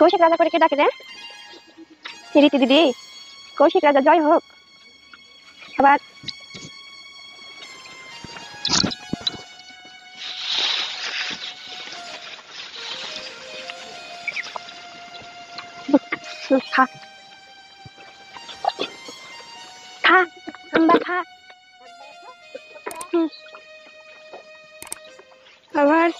কৌশিক রাজা করে কে ডাকে রে? রীতি দিদি, কৌশিক রাজা, জয় হোক। আবার খা। খা। আবার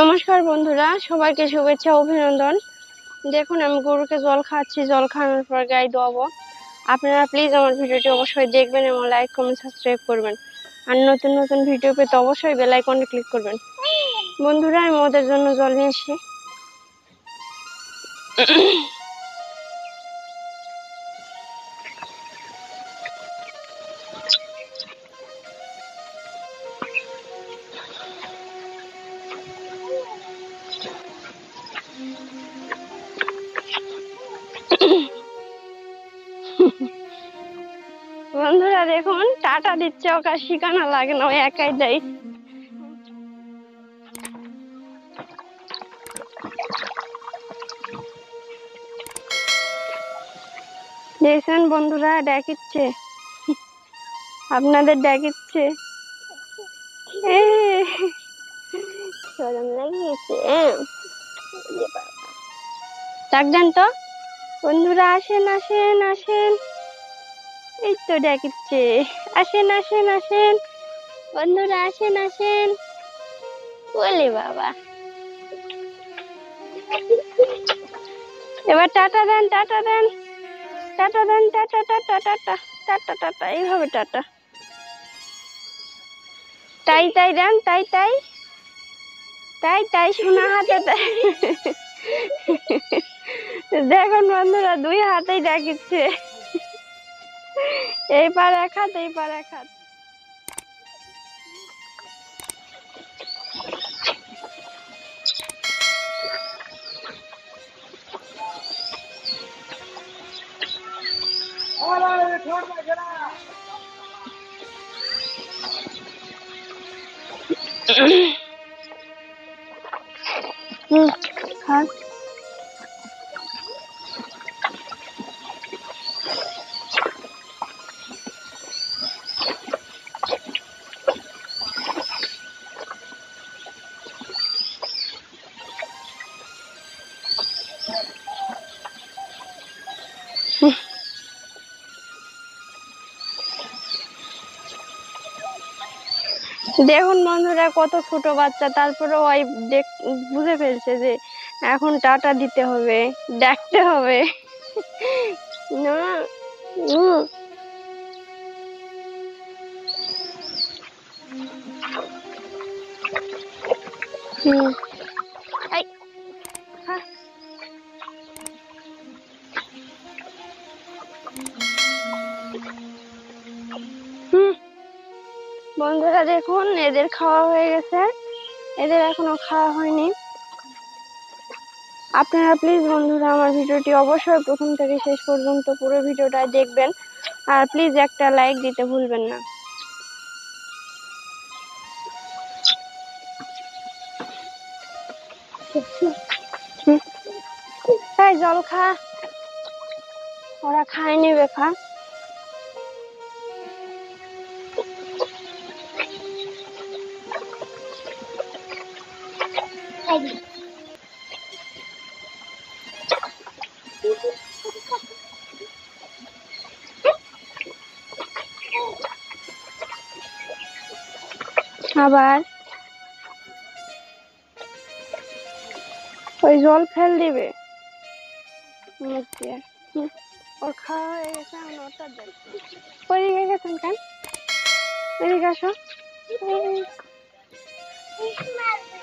নমস্কার বন্ধুরা, সবাইকে শুভেচ্ছা, অভিনন্দন। দেখুন, আমি গরুকে জল খাচ্ছি জল খাওয়ানোর পর গায়ে দোয়াবো আপনারা প্লিজ আমার ভিডিওটি অবশ্যই দেখবেন এবং লাইক কমেন্ট সাবস্ক্রাইব করবেন। আর নতুন নতুন ভিডিও পেতে অবশ্যই বেলাইকনে ক্লিক করবেন। বন্ধুরা, আমি ওদের জন্য জল নিয়ে এসেছি। বন্ধুরা দেখুন টাটা দিচ্ছে ওকে শিখানো লাগে না ও একাই দেয়। দেখছেন বন্ধুরা ডাকিচ্ছে আপনাদের ডাকিচ্ছে এ, সরম লাগিয়েছে। ডাক দেন তো। বন্ধুরা আসেন আসেন আসেন। এই তো ডাকিচ্ছে আসেন আসেন আসেন। বন্ধুরা, আসেন আসেন। বলে বাবা। এবার টাটা দেন টাটা দেন। টাটা দেন, ta-ta ta-ta ta-ta ta-ta ta-ta এইভাবে টাটা। তাই তাই দেন, তাই তাই। তাই তাই, সোনা হাতে তাই। দেখুন বন্ধুরা, দুই হাতেই ডাকিচ্ছে এই পার এক হাত এই পার এক হাত। হুম। খান দেখুন বন্ধুরা, কত ছোট বাচ্চা। তারপরে ওই দেখ, বুঝে ফেলছে যে এখন টাটা দিতে হবে, ডাকতে হবে। না। হুম। বন্ধুরা দেখুন, এদের খাওয়া হয়ে গেছে। এদের এখনও খাওয়া হয়নি। আপনারা প্লিজ বন্ধুরা আমার ভিডিওটি অবশ্যই প্রথম থেকে শেষ পর্যন্ত পুরো ভিডিওটা দেখবেন। আর প্লিজ একটা লাইক দিতে ভুলবেন না। জল খা ওরা খায়নি বেখা আবার ওই জল ফেল দিবে। মুখ দিয়ে ওর খাওয়া হয়ে গেছে এখন ওটা ওইদিকে গেছেন কেন? এদিকে আসো।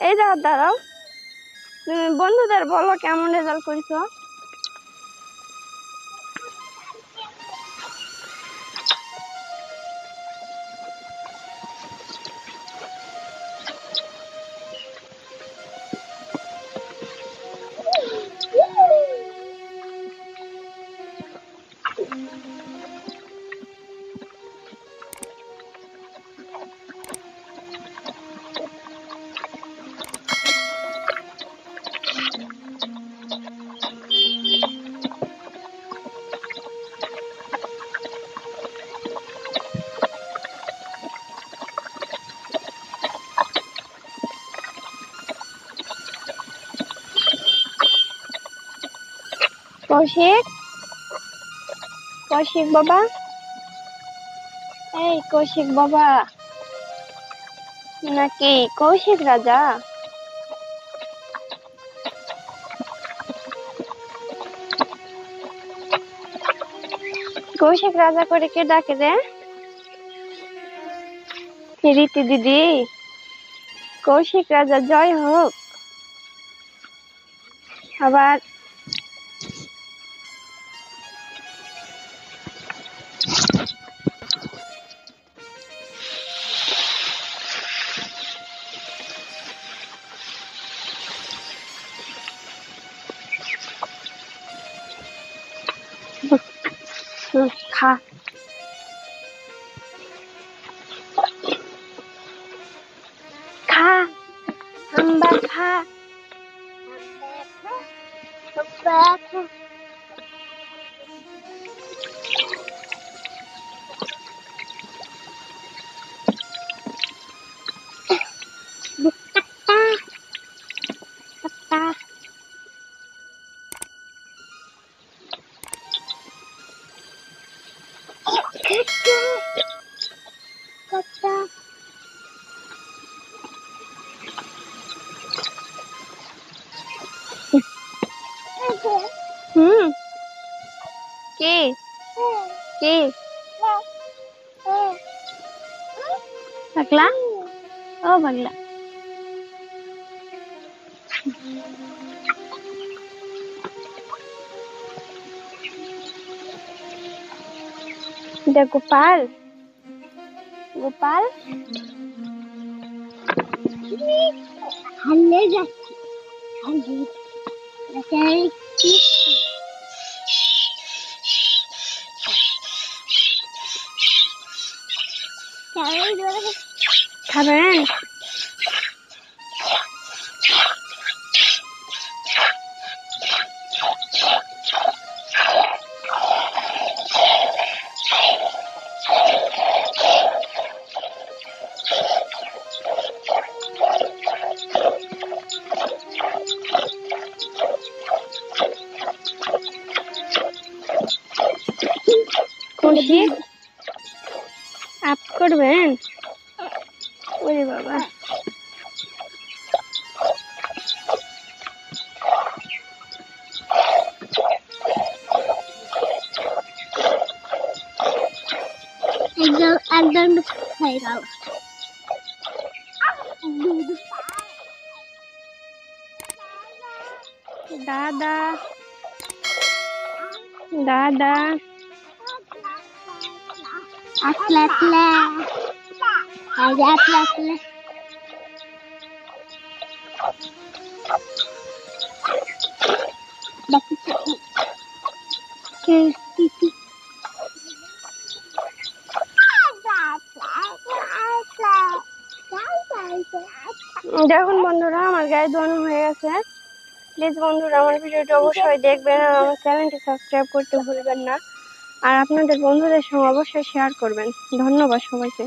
এই দাঁড়াও বন্ধুদের বলো কেমন রেজাল্ট করেছ? কৌশিক? কৌশিক বাবা? এই কৌশিক বাবা। নাকি কৌশিক রাজা? কৌশিক রাজা করে কে ডাকে রে? রীতি দিদি, কৌশিক রাজা জয় হোক। আবার คือค่ะค่ะทำแบบค่ะทำแบบค่ะ बगला ओ बगला इधर गोपाल गोपाल हम ले जाते हम খাবেন খুশি আপ করবেন ওরে বাবা একদম একদম হয়ে গেল দাদা দাদা আসলে আসলে আজ আসলে আসলে দেখি দেখুন বন্ধুরা, আমার গায়ে ধোয়ানো হয়ে গেছে। প্লিজ বন্ধুরা, আমার ভিডিওটি অবশ্যই দেখবেন আর আমার চ্যানেলটি সাবস্ক্রাইব করতে ভুলবেন না। আর আপনাদের বন্ধুদের সঙ্গে অবশ্যই শেয়ার করবেন। ধন্যবাদ সবাইকে।